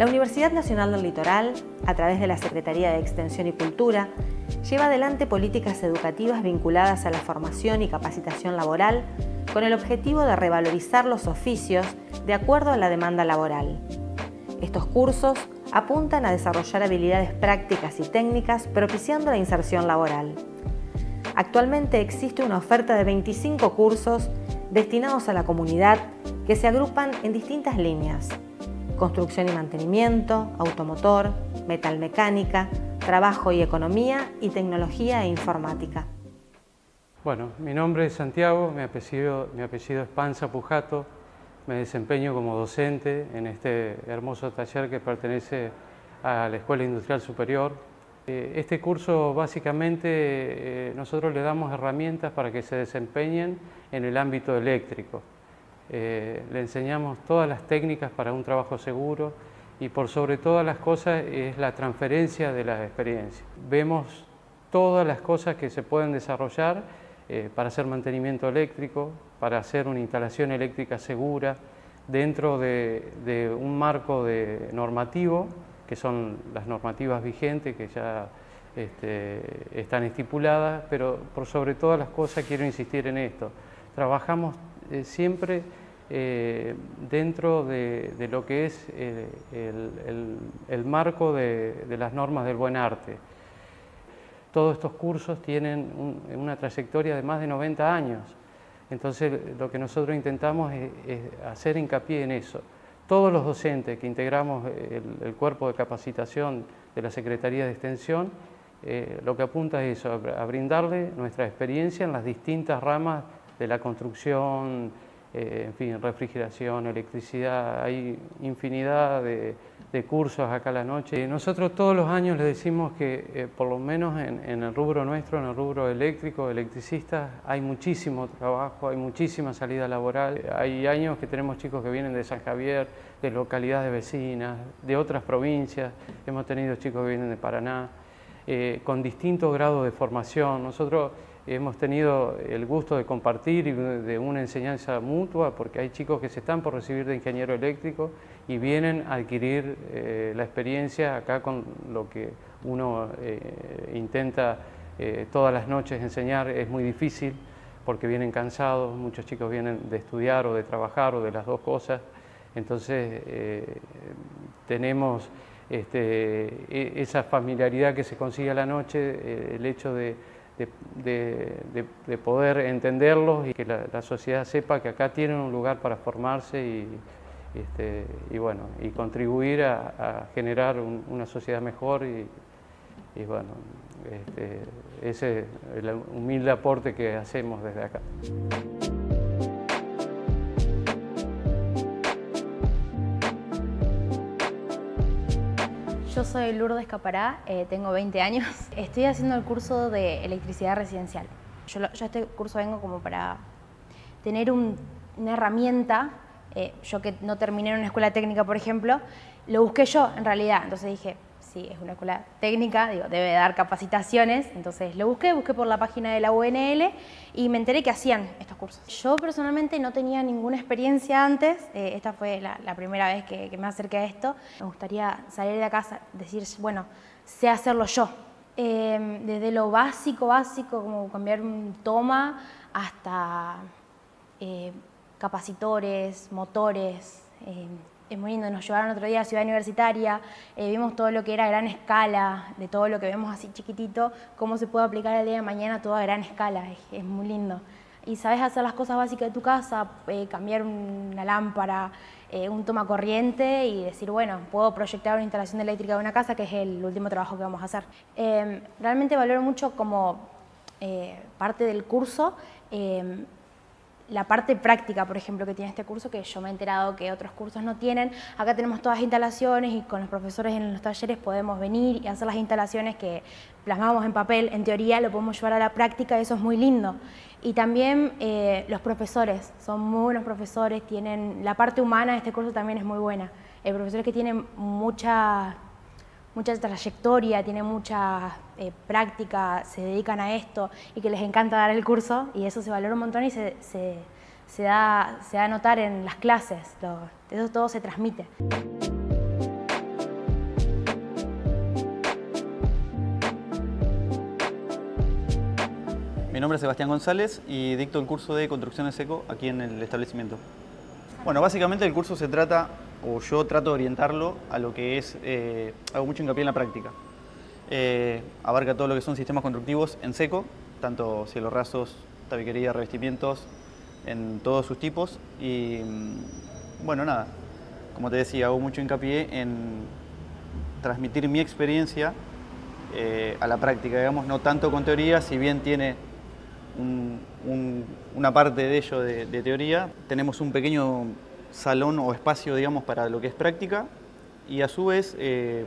La Universidad Nacional del Litoral, a través de la Secretaría de Extensión y Cultura, lleva adelante políticas educativas vinculadas a la formación y capacitación laboral con el objetivo de revalorizar los oficios de acuerdo a la demanda laboral. Estos cursos apuntan a desarrollar habilidades prácticas y técnicas propiciando la inserción laboral. Actualmente existe una oferta de 25 cursos destinados a la comunidad que se agrupan en distintas líneas, construcción y mantenimiento, automotor, metalmecánica, trabajo y economía y tecnología e informática. Bueno, mi nombre es Santiago, mi apellido, mi apellido es Panza Pujato, me desempeño como docente en este hermoso taller que pertenece a la Escuela Industrial Superior. Eh, este curso básicamente eh, nosotros le damos herramientas para que se desempeñen en el ámbito eléctrico. Eh, le enseñamos todas las técnicas para un trabajo seguro y por sobre todas las cosas es la transferencia de la experiencia. Vemos todas las cosas que se pueden desarrollar eh, para hacer mantenimiento eléctrico, para hacer una instalación eléctrica segura dentro de, un marco de normativo, que son las normativas vigentes que ya este, están estipuladas, pero por sobre todas las cosas quiero insistir en esto. Trabajamos eh, siempre eh, dentro de, lo que es eh, el, marco de, las normas del buen arte. Todos estos cursos tienen una trayectoria de más de 90 años, entonces lo que nosotros intentamos es, hacer hincapié en eso. Todos los docentes que integramos el, cuerpo de capacitación de la Secretaría de Extensión, lo que apunta es eso, a brindarle nuestra experiencia en las distintas ramas de la construcción, eh, en fin, refrigeración, electricidad, hay infinidad de, cursos acá a la noche. Nosotros todos los años le decimos que eh, por lo menos en, el rubro nuestro, en el rubro eléctrico, electricistas, hay muchísimo trabajo, hay muchísima salida laboral. Hay años que tenemos chicos que vienen de San Javier, de localidades vecinas, de otras provincias, hemos tenido chicos que vienen de Paraná, eh, con distintos grados de formación. Nosotros hemos tenido el gusto de compartir y de una enseñanza mutua, porque hay chicos que se están por recibir de ingeniero eléctrico y vienen a adquirir eh, la experiencia acá con lo que uno eh, intenta eh, todas las noches enseñar, es muy difícil porque vienen cansados, muchos chicos vienen de estudiar o de trabajar o de las dos cosas, entonces tenemos este, e, esa familiaridad que se consigue a la noche, el hecho de de, poder entenderlos y que la, sociedad sepa que acá tienen un lugar para formarse y, este, bueno, y contribuir a, generar una sociedad mejor y, bueno, este, ese es el humilde aporte que hacemos desde acá. Yo soy Lourdes Capará, eh, tengo 20 años. Estoy haciendo el curso de electricidad residencial. Yo, yo este curso vengo como para tener una herramienta. Eh, yo que no terminé en una escuela técnica, por ejemplo, lo busqué yo en realidad. Entonces dije, sí, es una escuela técnica, digo, debe dar capacitaciones, entonces lo busqué, busqué por la página de la UNL y me enteré que hacían estos cursos. Yo personalmente no tenía ninguna experiencia antes, eh, esta fue la, primera vez que, me acerqué a esto. Me gustaría salir de casa, decir, bueno, sé hacerlo yo. Em, desde lo básico, básico, como cambiar un toma, hasta eh, capacitores, motores, em, es muy lindo. Nos llevaron otro día a Ciudad Universitaria, eh, vimos todo lo que era a gran escala, de todo lo que vemos así chiquitito, cómo se puede aplicar el día de mañana todo a gran escala, es, muy lindo. Y sabes hacer las cosas básicas de tu casa, eh, cambiar una lámpara, eh, un toma corriente y decir, bueno, puedo proyectar una instalación eléctrica de una casa, que es el último trabajo que vamos a hacer. realmente valoro mucho como parte del curso la parte práctica, por ejemplo, que tiene este curso, que yo me he enterado que otros cursos no tienen. Acá tenemos todas las instalaciones y con los profesores en los talleres podemos venir y hacer las instalaciones que plasmamos en papel, en teoría lo podemos llevar a la práctica y eso es muy lindo. Y también eh, los profesores, son muy buenos profesores, tienen, la parte humana de este curso también es muy buena. Hay profesores que tienen mucha mucha trayectoria, tienen mucha eh, práctica, se dedican a esto y que les encanta dar el curso y eso se valora un montón y se, se, da, se da a notar en las clases, eso todo se transmite. Mi nombre es Sebastián González y dicto el curso de construcción en seco aquí en el establecimiento. Bueno, básicamente el curso se trata o yo trato de orientarlo a lo que es, eh, hago mucho hincapié en la práctica. Eh, abarca todo lo que son sistemas constructivos en seco, tanto cielos rasos, tabiquería, revestimientos, en todos sus tipos. Y mm, bueno, nada, como te decía, hago mucho hincapié en transmitir mi experiencia eh, a la práctica, digamos, no tanto con teoría, si bien tiene una parte de ello de, teoría, tenemos un pequeño salón o espacio, digamos, para lo que es práctica y a su vez eh,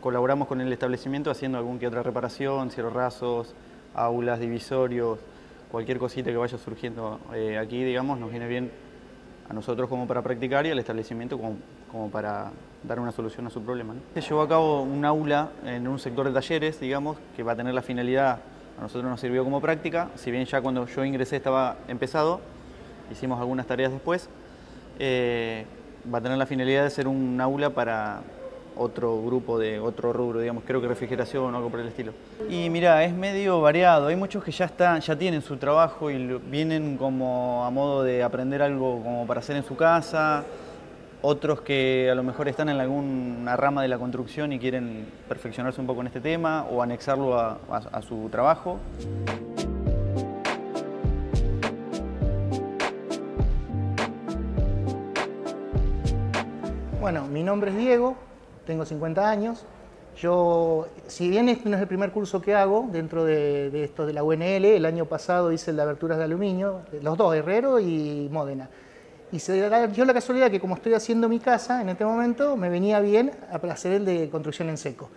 colaboramos con el establecimiento haciendo algún que otra reparación, cierros rasos, aulas, divisorios, cualquier cosita que vaya surgiendo eh, aquí, digamos, nos viene bien a nosotros como para practicar y al establecimiento como, para dar una solución a su problema. Se llevó a cabo un aula en un sector de talleres, digamos, que va a tener la finalidad, a nosotros nos sirvió como práctica, si bien ya cuando yo ingresé estaba empezado, hicimos algunas tareas después, eh, va a tener la finalidad de ser un aula para otro grupo de otro rubro, digamos, creo que refrigeración o algo por el estilo. Y mira, es medio variado, hay muchos que ya están, ya tienen su trabajo y vienen como a modo de aprender algo como para hacer en su casa, otros que a lo mejor están en alguna rama de la construcción y quieren perfeccionarse un poco en este tema o anexarlo a, a su trabajo. Bueno, mi nombre es Diego, tengo 50 años. Yo, si bien este no es el primer curso que hago dentro de, esto de la UNL, el año pasado hice el de aberturas de aluminio, los dos, Herrero y Módena. Y se dio la casualidad que como estoy haciendo mi casa en este momento, me venía bien hacer el de construcción en seco.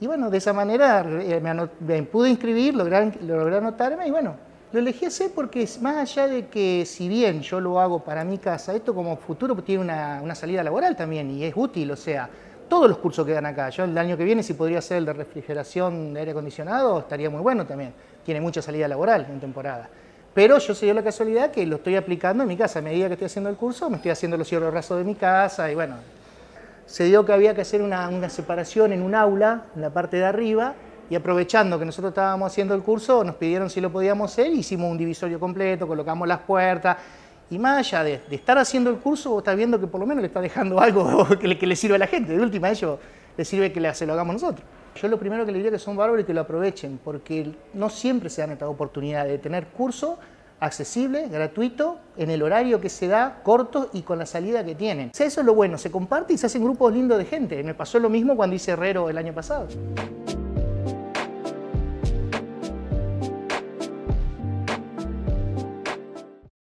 Y bueno, de esa manera eh, me, pude inscribir, logré anotarme y bueno, lo elegí hacer porque más allá de que si bien yo lo hago para mi casa, esto como futuro tiene una, una salida laboral también y es útil, o sea, todos los cursos que dan acá. Yo el año que viene, si podría ser el de refrigeración de aire acondicionado, estaría muy bueno también. Tiene mucha salida laboral en temporada. Pero yo se dio la casualidad que lo estoy aplicando en mi casa. A medida que estoy haciendo el curso, me estoy haciendo los cierros rasos de mi casa y bueno, se dio que había que hacer una, una separación en un aula, en la parte de arriba, y aprovechando que nosotros estábamos haciendo el curso, nos pidieron si lo podíamos hacer, hicimos un divisorio completo, colocamos las puertas, y más allá de, estar haciendo el curso, vos estás viendo que por lo menos le está dejando algo que le, que le sirve a la gente. De última, a ellos les sirve que se lo hagamos nosotros. Yo lo primero que le diría que son bárbaros y que lo aprovechen, porque no siempre se dan esta oportunidad de tener curso accesible, gratuito, en el horario que se da, corto y con la salida que tienen. eso es lo bueno, se comparte y se hacen grupos lindos de gente. Me pasó lo mismo cuando hice Herrero el año pasado.